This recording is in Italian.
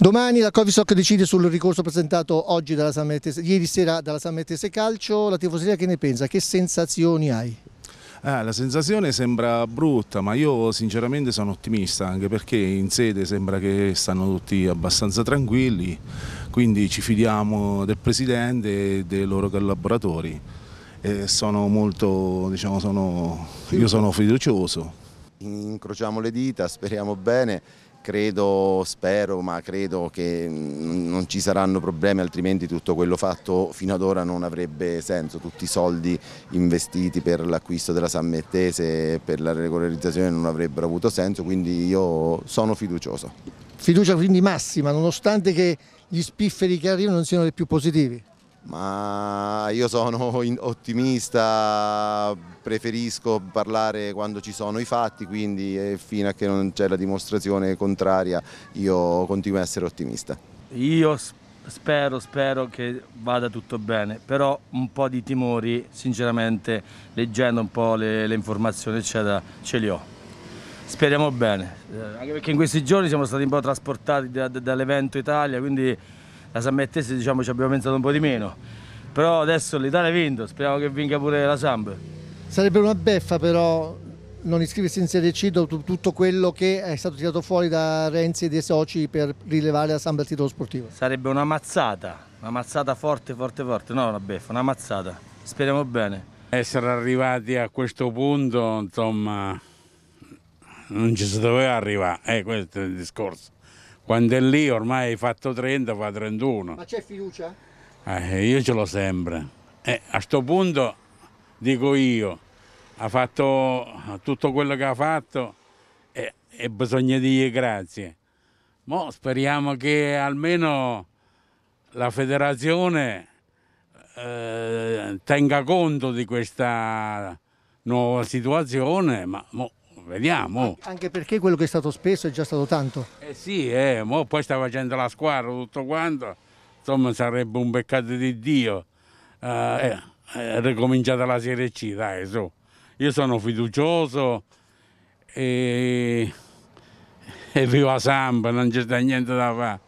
Domani la Covisoc decide sul ricorso presentato oggi dalla San Mettese, ieri sera dalla San Mettese Calcio. La tifoseria che ne pensa? Che sensazioni hai? Eh, la sensazione sembra brutta, ma io sinceramente sono ottimista, anche perché in sede sembra che stanno tutti abbastanza tranquilli, quindi ci fidiamo del Presidente e dei loro collaboratori. E sono molto, diciamo, sono, io sono fiducioso. Incrociamo le dita, speriamo bene credo, spero, ma credo che non ci saranno problemi, altrimenti tutto quello fatto fino ad ora non avrebbe senso, tutti i soldi investiti per l'acquisto della San Mettese e per la regolarizzazione non avrebbero avuto senso, quindi io sono fiducioso. Fiducia quindi massima, nonostante che gli spifferi che arrivano non siano dei più positivi? Ma io sono ottimista, preferisco parlare quando ci sono i fatti, quindi fino a che non c'è la dimostrazione contraria io continuo a essere ottimista. Io spero, spero che vada tutto bene, però un po' di timori, sinceramente, leggendo un po' le, le informazioni eccetera, ce li ho. Speriamo bene, eh, anche perché in questi giorni siamo stati un po' trasportati da, da, dall'evento Italia, quindi la San Mettese diciamo, ci abbiamo pensato un po' di meno, però adesso l'Italia ha vinto, speriamo che vinca pure la Samp. Sarebbe una beffa però non iscriversi in Serie C dopo tutto quello che è stato tirato fuori da Renzi e dei soci per rilevare la Samp al titolo sportivo. Sarebbe una mazzata, una mazzata forte, forte, forte, no una beffa, una mazzata, speriamo bene. Essere arrivati a questo punto, insomma, non ci si doveva arrivare, eh, questo è il discorso. Quando è lì ormai hai fatto 30, fa 31. Ma c'è fiducia? Eh, io ce l'ho sempre. Eh, a questo punto dico io, ha fatto tutto quello che ha fatto e, e bisogna dirgli grazie. Mo speriamo che almeno la federazione eh, tenga conto di questa nuova situazione, ma mo, vediamo. Anche perché quello che è stato spesso è già stato tanto. Eh sì, eh, poi sta facendo la squadra, tutto quanto, insomma sarebbe un peccato di Dio. Eh, è ricominciata la Serie C, dai, su. Io sono fiducioso e, e viva Sampa, non c'è niente da fare.